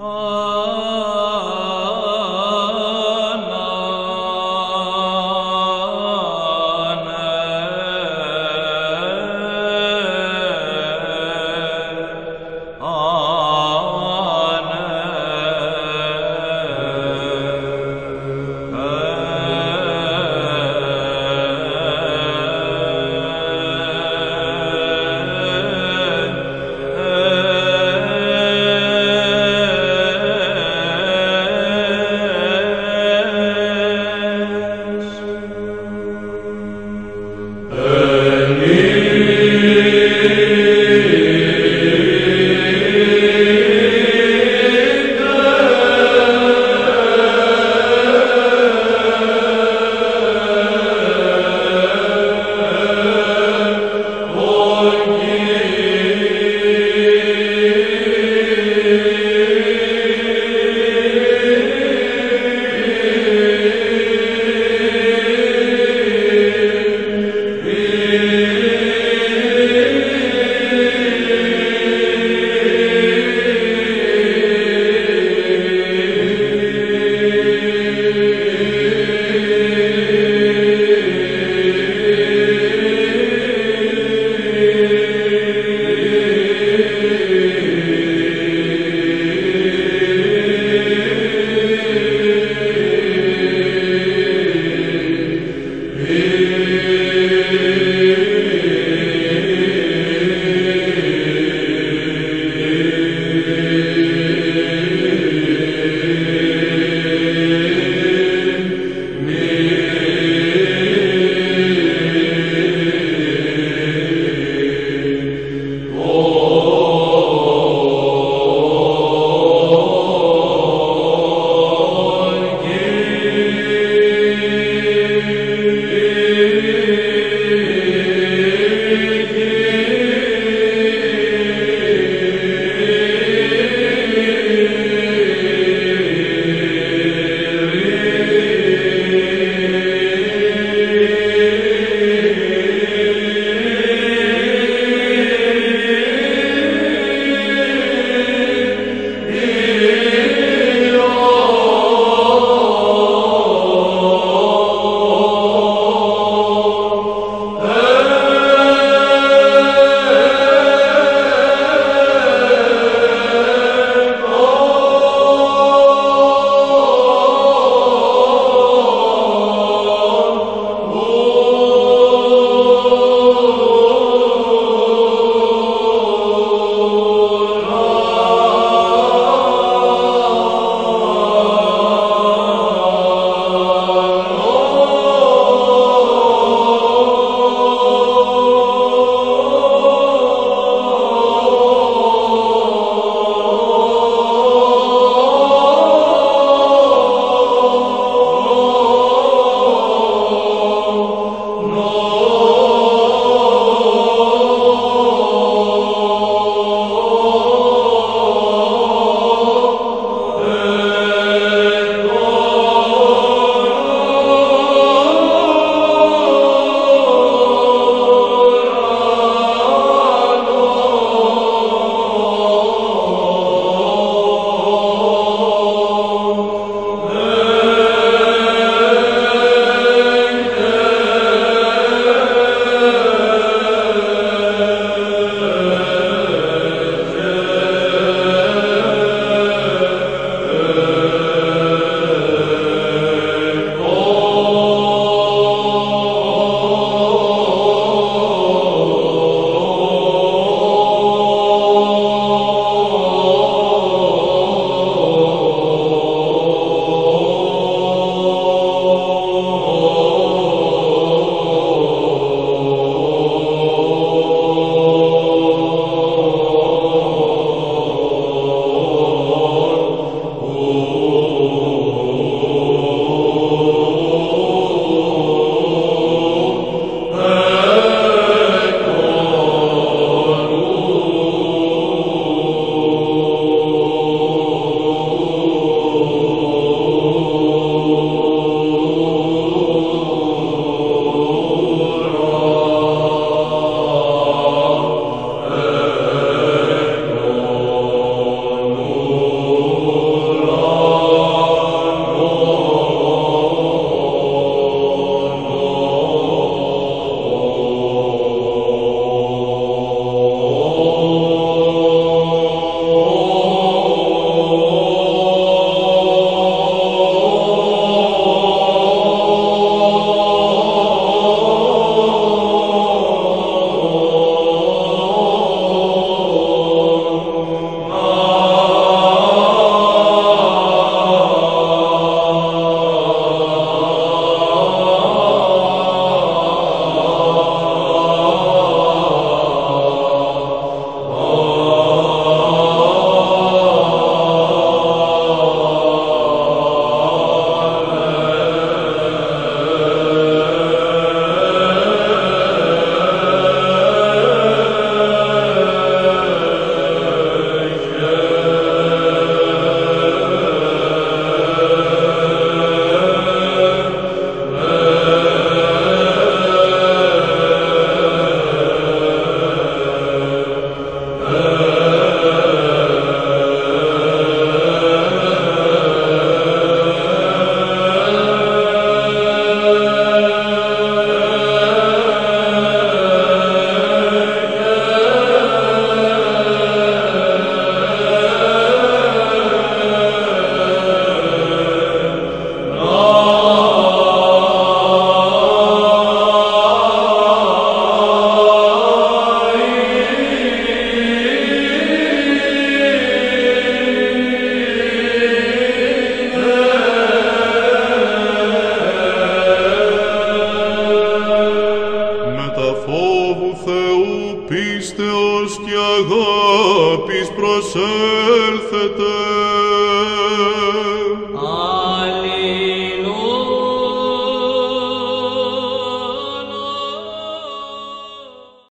Oh. Spirit. αγάπης προσέλθετε.